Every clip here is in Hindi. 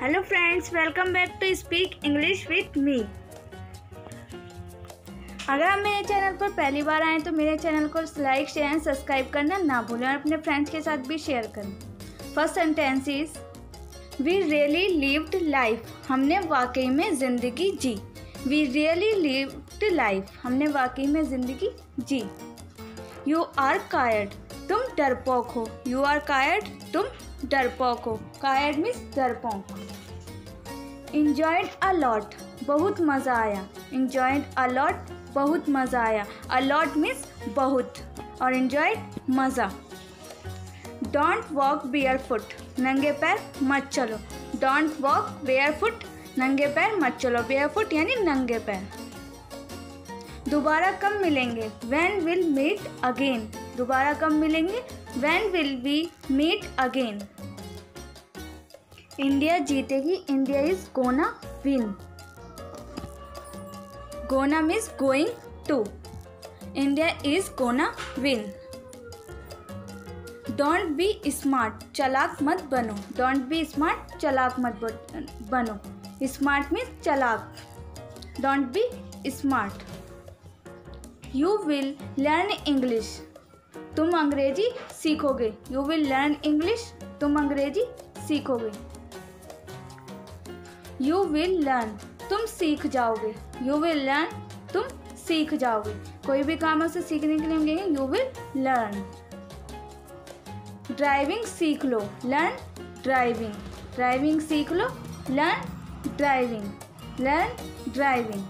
Hello friends welcome back to speak English with me अगर आप मेरे चैनल पर पहली बार आएँ तो मेरे चैनल को लाइक शेयर एंड सब्सक्राइब करना ना भूलें और अपने फ्रेंड्स के साथ भी शेयर करें। First sentence is we really lived life हमने वाकई में ज़िंदगी जी। वी रियली लिव्ड लाइफ हमने वाकई में ज़िंदगी जी। यू आर कायर्ड तुम डरपोक हो। यू आर कायर्ड तुम डरपोक हो। कायर्ड मीन्स डरपोक। इंजॉयड अलॉट बहुत मज़ा आया. इंजॉयड अलॉट बहुत मज़ा आया. अलॉट मीन्स बहुत. और इंजॉयड मज़ा. डोंट वॉक बेयर फुट नंगे पैर मत चलो. डोंट वॉक बेयर फुट नंगे पैर मत चलो. बेयर फुट यानी नंगे पैर. दोबारा कब मिलेंगे? वैन विल मीट अगेन दोबारा कब मिलेंगे? When will we meet again India जीतेगी, India is gonna win. Gonna means going to India is gonna win. Don't be smart चलाक मत बनो। डोंट बी स्मार्ट चलाक मत बनो। स्मार्ट मीन्स चलाक। Don't be smart you will learn English तुम अंग्रेज़ी सीखोगे। यू विल लर्न इंग्लिश तुम अंग्रेज़ी सीखोगे। यू विल लर्न तुम सीख जाओगे. यू विल लर्न तुम सीख जाओगे. कोई भी काम उसे सीखने के लिए हम कहेंगे यू विल लर्न ड्राइविंग सीख लो. लर्न ड्राइविंग ड्राइविंग सीख लो. लर्न ड्राइविंग लर्न ड्राइविंग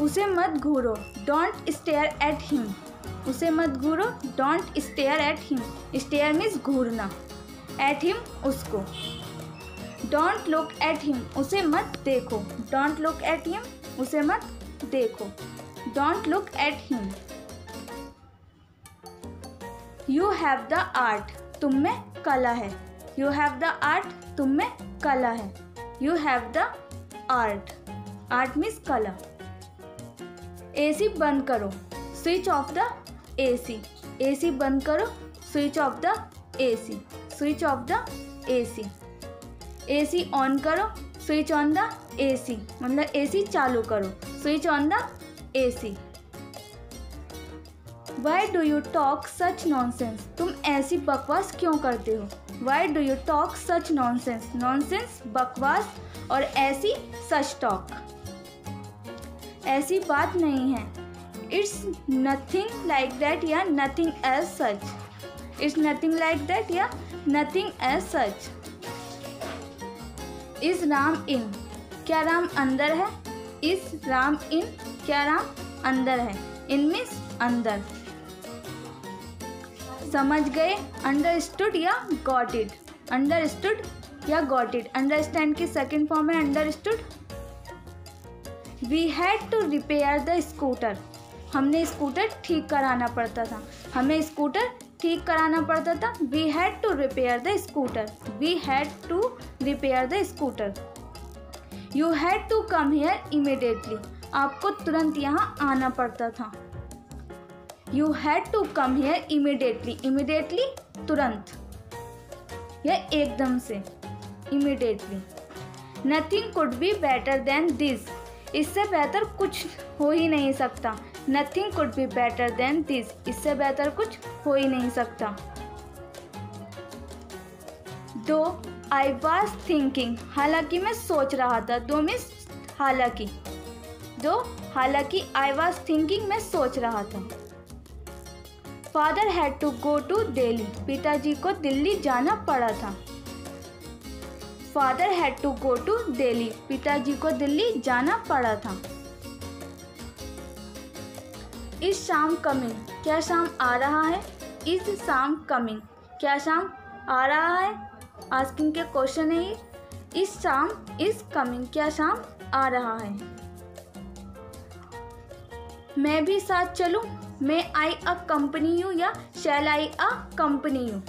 उसे मत घूरो. डोंट स्टेयर एट हिम उसे मत घूरो. Don't stare at him stare means Ghurna. At him उसको. डोंट लुक एट हिम, उसे मत देखो। डोंट लुक एट हिम, उसे मत देखो। Don't look at him. You have the art तुम में कला है। यू हैव द आर्ट तुम में कला है। You have the art art means कला। एसी बंद करो। Switch off the AC AC बंद करो। Switch off the AC switch off the AC AC on करो, स्विच ऑन द एसी मतलब एसी चालू करो, switch on the AC. Why do you talk such nonsense तुम ऐसी बकवास क्यों करते हो? Why do you talk such nonsense nonsense बकवास और ऐसी सच टॉक ऐसी बात नहीं है। इट्स नथिंग लाइक दैट या nothing as such it's nothing like that या नथिंग एज सच इस राम इन। क्या राम अंदर है? इस राम इन, क्या राम अंदर है? इन मीन्स अंदर। समझ गए? अंडरस्टूड या गॉट इट अंडरस्टूड या गॉट इट अंडरस्टैंड की सेकेंड फॉर्म है understood we had to repair the scooter हमने स्कूटर ठीक कराना पड़ता था। हमें स्कूटर ठीक कराना पड़ता था। We had to repair the scooter we had to repair the scooter you had to come here immediately आपको तुरंत यहाँ आना पड़ता था। You had to come here immediately immediately तुरंत। या एकदम से immediately nothing could be better than this इससे बेहतर कुछ हो ही नहीं सकता। Nothing could be better than this इससे बेहतर कुछ हो ही नहीं सकता। दो आई वॉज़ थिंकिंग हालाँकि मैं सोच रहा था, दो मिस हालाँकि, दो, हालाँकि आई वॉज़ थिंकिंग मैं सोच रहा था। Father had to go to Delhi पिताजी को दिल्ली जाना पड़ा था। Father had to go to Delhi पिताजी को दिल्ली जाना पड़ा था। इस शाम कमिंग क्या शाम आ रहा है? इस शाम कमिंग क्या शाम आ रहा है? आस्किंग के क्वेश्चन है इस शाम, इस कमिंग क्या शाम आ रहा है? मैं भी साथ चलूँ? मैं आई अ कंपनी यू या shall I accompany you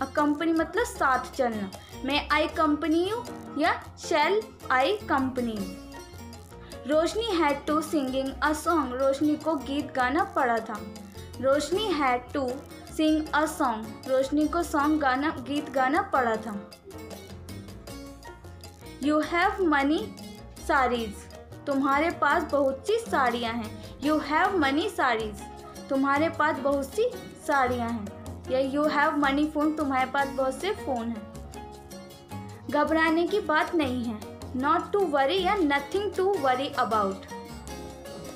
accompany मतलब साथ चलना। मैं आई कंपनी यू या shall I company you Roshni had to singing a song Roshni को गीत गाना पड़ा था। Roshni had to sing a song, Roshni को सॉन्ग गाना, गीत गाना पड़ा था। यू हैव मनी साड़ीज़ तुम्हारे पास बहुत सी साड़ियाँ हैं। यू हैव मनी साड़ीज़ तुम्हारे पास बहुत सी साड़ियाँ हैं। या यू हैव मनी फ़ोन तुम्हारे पास बहुत से फ़ोन हैं। घबराने की बात नहीं है। नॉट टू वरी या nothing to worry about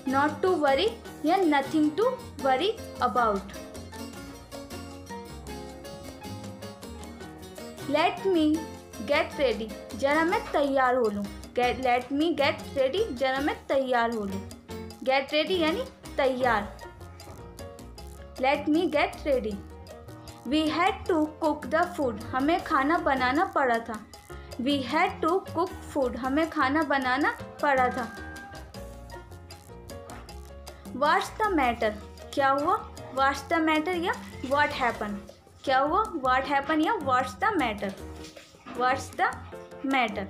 not to worry या nothing to worry about let me get ready जरा मैं तैयार हो लूँ। Get let me get ready जरा मैं तैयार हो लूँ। गेट रेडी यानी तैयार। Let me get ready we had to cook the food हमें खाना बनाना पड़ा था। We had to cook food हमें खाना बनाना पड़ा था। वाट्स द मैटर क्या हुआ? वाट्स द मैटर या वाट हैपन क्या हुआ? वाट हैपन या what's the matter what's the matter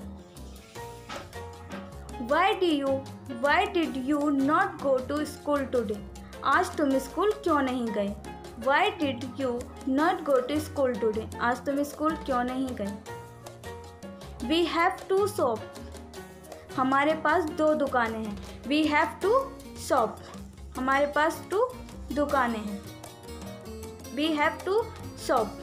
why did you why did you not go to school today आज तुम स्कूल क्यों नहीं गए? Why did you not go to school today आज तुम स्कूल क्यों नहीं गए? वी हैव टू शॉप हमारे पास दो दुकानें हैं। वी हैव टू शॉप हमारे पास टू दुकानें हैं। We have to shop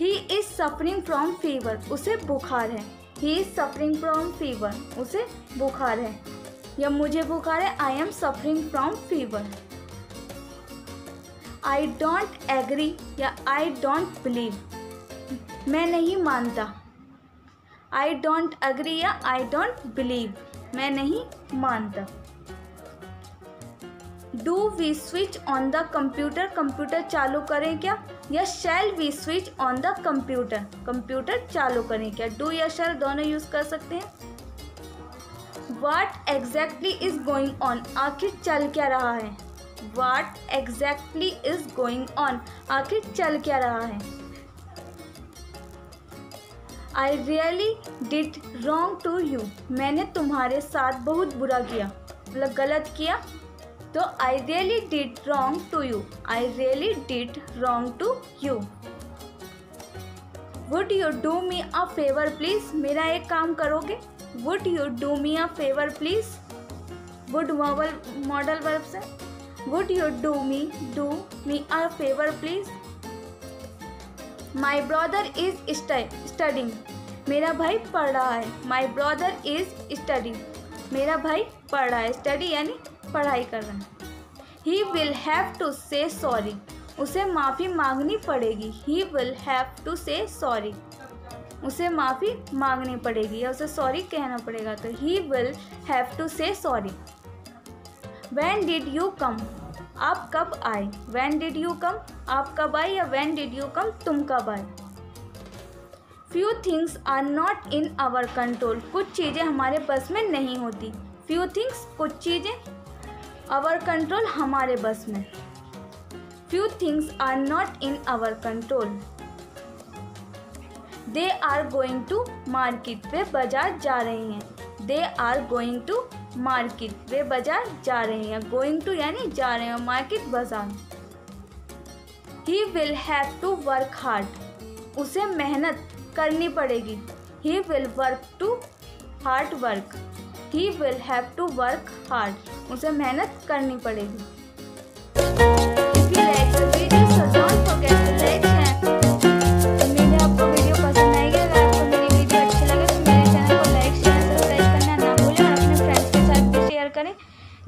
he is suffering from fever उसे बुखार है। He is suffering from fever उसे बुखार है। या मुझे बुखार है I am suffering from fever I don't agree या आई डोंट बिलीव मैं नहीं मानता। आई डोंट एग्री या आई डोंट बिलीव मैं नहीं मानता। Do we switch on the computer? Computer चालू करें क्या? या shall we switch on the computer computer चालू करें क्या? डू या शेल दोनों यूज़ कर सकते हैं? What exactly is going on आखिर चल क्या रहा है? What exactly is going on आखिर चल क्या रहा है? I really did wrong to you मैंने तुम्हारे साथ बहुत बुरा किया। मतलब गलत किया? तो I really did wrong to you I really did wrong to you would you do me a favour please मेरा एक काम करोगे? Would you do me a favour please would model model verb से? Would you do me do me a favour please my brother is studying मेरा भाई पढ़ रहा है. माई ब्रदर इज़ स्टडिंग मेरा भाई पढ़ रहा है. स्टडी यानी पढ़ाई कर रहा है। He will have to say sorry उसे माफ़ी मांगनी पड़ेगी। He will have to say sorry उसे माफ़ी मांगनी पड़ेगी या उसे सॉरी कहना पड़ेगा। तो he will have to say sorry when did you come आप कब आए? वैन डिड यू कम आप कब आए या वैन डिड यू कम तुम कब आए? Few things are not in our control कुछ चीज़ें हमारे बस में नहीं होती। फ्यू थिंग्स कुछ चीज़ें आवर कंट्रोल हमारे बस में। Few things are not in our control they are going to market वे बाज़ार जा रही हैं। They are going to market वे बाज़ार जा रही हैं। गोइंग टू यानी जा रहे हैं मार्केट बाज़ार। He will have to work hard उसे मेहनत करनी पड़ेगी। He will work to hard work he will have to work hard उसे मेहनत करनी पड़ेगी।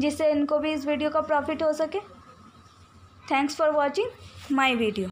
जिससे इनको भी इस वीडियो का प्रॉफिट हो सके। Thanks for watching my video